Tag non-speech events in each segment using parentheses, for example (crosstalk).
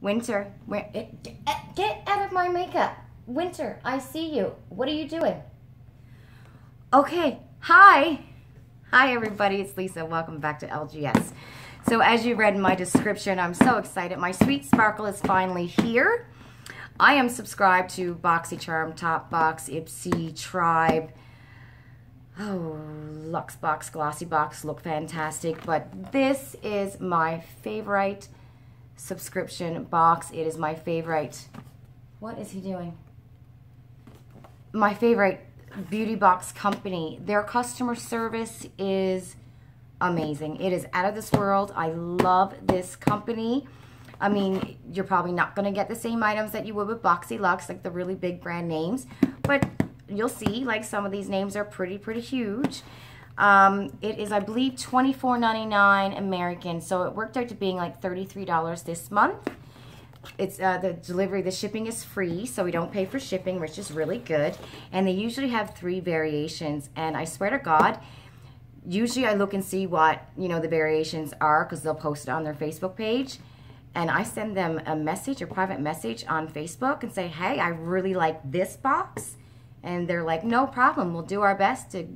Winter, where, eh, eh, get out of my makeup. Winter, I see you. What are you doing? Okay, hi. Hi everybody, it's Lisa. Welcome back to LGS. So as you read in my description, I'm so excited. My Sweet Sparkle is finally here. I am subscribed to BoxyCharm, Topbox, Ipsy, Tribe, oh, Luxebox, Glossy Box look fantastic. But this is my favorite subscription box. It is my favorite. What is he doing? My favorite beauty box company. Their customer service is amazing. It is out of this world. I love this company. I mean, you're probably not going to get the same items that you would with Boxyluxe, like the really big brand names, but you'll see, like some of these names are pretty, pretty huge. Um, it is, I believe, $24.99 American, so it worked out to being like $33 this month. It's uh, the delivery, the shipping is free, so we don't pay for shipping, which is really good. And they usually have three variations, and I swear to God, usually I look and see what, you know, the variations are because they'll post it on their Facebook page. And I send them a message, a private message on Facebook and say, hey, I really like this box. And they're like, no problem. We'll do our best to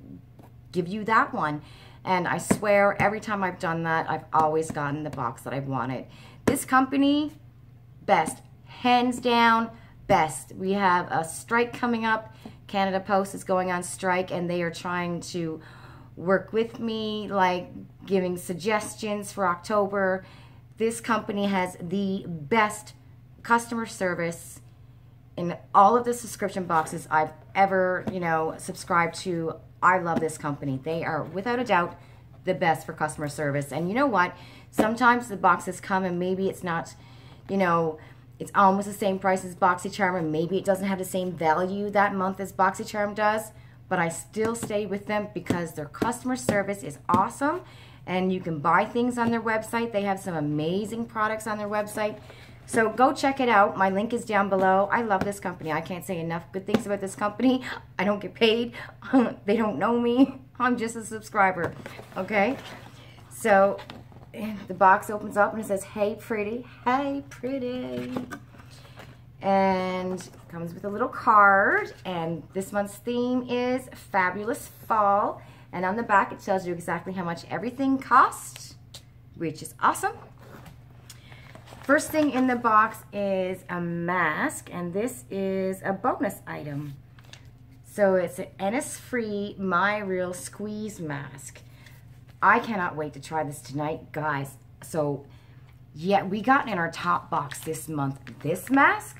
give you that one. And I swear, every time I've done that, I've always gotten the box that I've wanted. This company, best. Hands down, best. We have a strike coming up. Canada Post is going on strike, and they are trying to work with me, like giving suggestions for October. This company has the best customer service in all of the subscription boxes I've ever, you know, subscribed to I love this company. They are, without a doubt, the best for customer service. And you know what? Sometimes the boxes come and maybe it's not, you know, it's almost the same price as BoxyCharm and maybe it doesn't have the same value that month as BoxyCharm does, but I still stay with them because their customer service is awesome and you can buy things on their website. They have some amazing products on their website. So go check it out. My link is down below. I love this company. I can't say enough good things about this company. (laughs) I don't get paid. (laughs) they don't know me. (laughs) I'm just a subscriber. Okay? So the box opens up and it says, Hey pretty. Hey pretty. And comes with a little card. And this month's theme is Fabulous Fall. And on the back it tells you exactly how much everything costs, which is awesome. First thing in the box is a mask, and this is a bonus item. So it's an Innisfree My Real Squeeze Mask. I cannot wait to try this tonight, guys. So, yeah, we got in our Topbox this month this mask.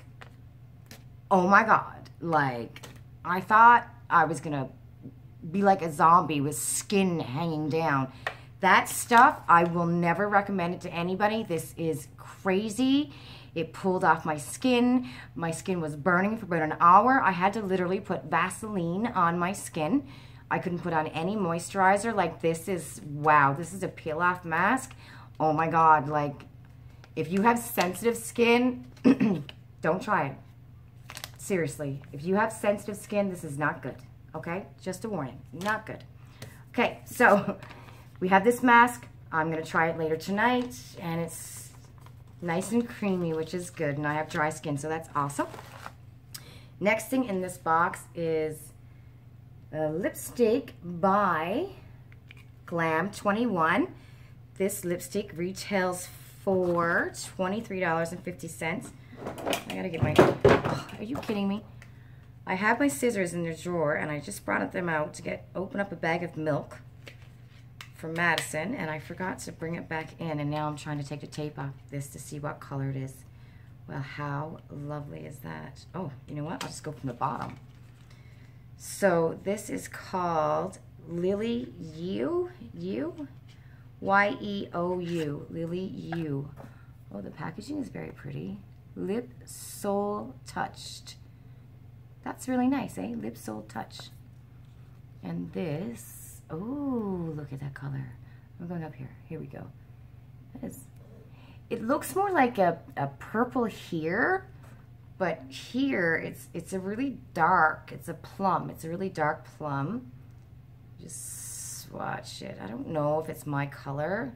Oh my God. Like, I thought I was going to be like a zombie with skin hanging down. That stuff, I will never recommend it to anybody. This is crazy. It pulled off my skin. My skin was burning for about an hour. I had to literally put Vaseline on my skin. I couldn't put on any moisturizer. Like this is, wow, this is a peel off mask. Oh my God, like if you have sensitive skin, (clears throat) don't try it. Seriously, if you have sensitive skin, this is not good, okay? Just a warning, not good. Okay, so (laughs) we have this mask. I'm going to try it later tonight, and it's nice and creamy, which is good, and I have dry skin, so that's awesome. Next thing in this box is a lipstick by Glam 21. This lipstick retails for $23.50. I gotta get my, oh, are you kidding me? I have my scissors in the drawer and I just brought them out to get open up a bag of milk from Madison, and I forgot to bring it back in, and now I'm trying to take the tape off this to see what color it is. Well, how lovely is that? Oh, you know what? I'll just go from the bottom. So this is called Lily You, You, Y-E-O-U, Lily You. Oh, the packaging is very pretty. Lip Soul Touched. That's really nice, eh? Lip Soul Touch. And this Oh, look at that color. I'm going up here. Here we go. That is, it looks more like a, a purple here, but here it's it's a really dark, it's a plum. It's a really dark plum. Just swatch it. I don't know if it's my color.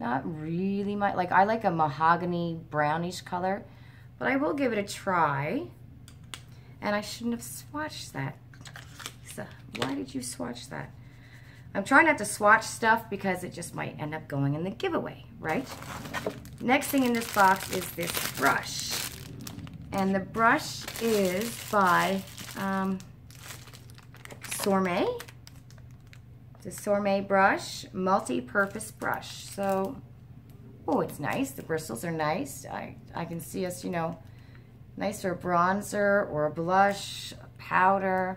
Not really my, like I like a mahogany brownish color, but I will give it a try. And I shouldn't have swatched that. Lisa, why did you swatch that? I'm trying not to swatch stuff because it just might end up going in the giveaway, right? Next thing in this box is this brush. And the brush is by um, Sorme. It's a Sorme brush, multi-purpose brush. So, oh, it's nice. The bristles are nice. I, I can see us, you know, nicer bronzer or a blush, a powder.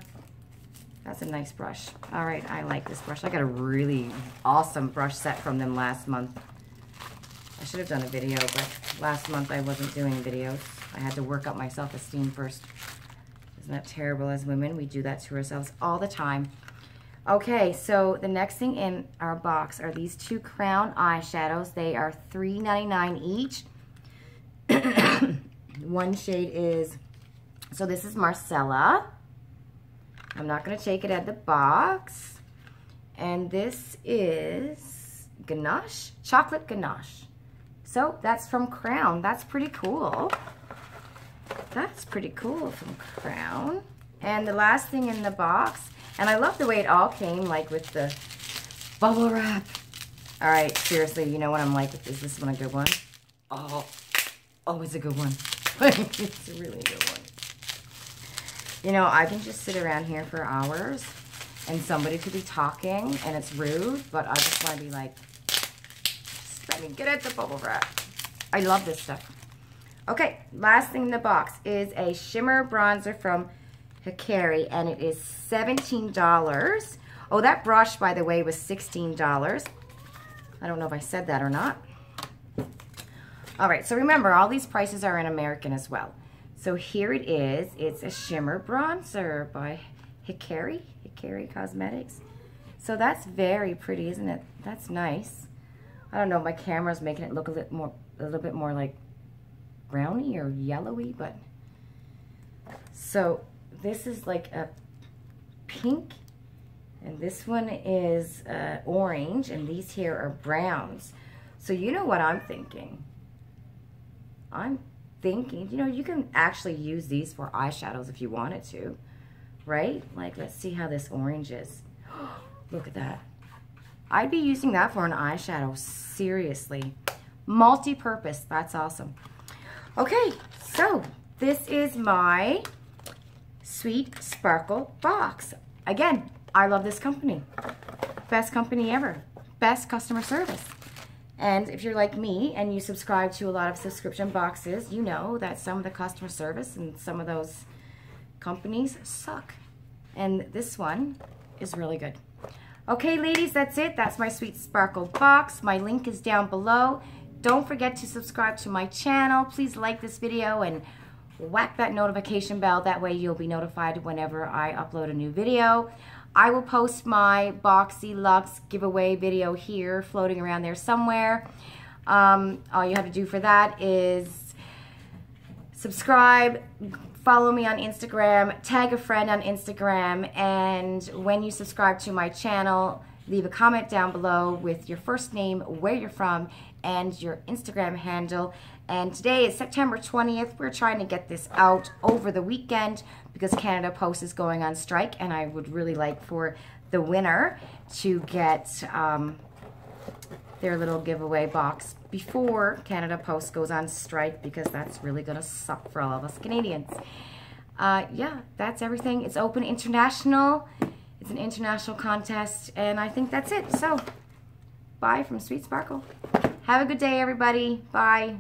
That's a nice brush. All right, I like this brush. I got a really awesome brush set from them last month. I should have done a video, but last month I wasn't doing videos. I had to work up my self-esteem first. Isn't that terrible as women? We do that to ourselves all the time. Okay, so the next thing in our box are these two Crown eyeshadows. They are $3.99 each. (coughs) One shade is, so this is Marcella. I'm not going to take it out of the box. And this is ganache, chocolate ganache. So that's from Crown. That's pretty cool. That's pretty cool from Crown. And the last thing in the box and I love the way it all came, like with the bubble wrap. All right, seriously, you know what I'm like? Is this one a good one? Oh, oh, it's a good one. (laughs) it's a really good one. You know, I can just sit around here for hours and somebody could be talking and it's rude, but I just want to be like, let me get at the bubble wrap. I love this stuff. Okay, last thing in the box is a shimmer bronzer from Hikari, and it is $17. Oh, that brush, by the way, was $16. I don't know if I said that or not. All right, so remember, all these prices are in American as well. So here it is. It's a shimmer bronzer by Hikari, Hikari Cosmetics. So that's very pretty, isn't it? That's nice. I don't know, my camera's making it look a little more, a little bit more like browny or yellowy, but so this is like a pink and this one is uh, orange and these here are browns. So you know what I'm thinking? I'm thinking, you know, you can actually use these for eyeshadows if you wanted to, right? Like, let's see how this orange is. (gasps) Look at that. I'd be using that for an eyeshadow, seriously. Multi-purpose, that's awesome. Okay, so this is my Sweet Sparkle box. Again, I love this company. Best company ever. Best customer service. And if you're like me and you subscribe to a lot of subscription boxes, you know that some of the customer service and some of those companies suck. And this one is really good. Okay, ladies, that's it. That's my Sweet Sparkle box. My link is down below. Don't forget to subscribe to my channel. Please like this video and whack that notification bell. That way you'll be notified whenever I upload a new video. I will post my Boxyluxe giveaway video here floating around there somewhere. Um, all you have to do for that is subscribe, follow me on Instagram, tag a friend on Instagram, and when you subscribe to my channel, leave a comment down below with your first name, where you're from, and your Instagram handle. And today is September 20th. We're trying to get this out over the weekend because Canada Post is going on strike and I would really like for the winner to get um, their little giveaway box before Canada Post goes on strike because that's really going to suck for all of us Canadians. Uh, yeah, that's everything. It's open international. It's an international contest and I think that's it. So, bye from Sweet Sparkle. Have a good day, everybody. Bye.